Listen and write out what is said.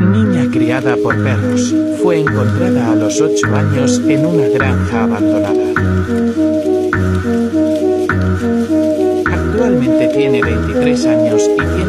Niña criada por perros, fue encontrada a los 8 años en una granja abandonada. Actualmente tiene 23 años y tiene.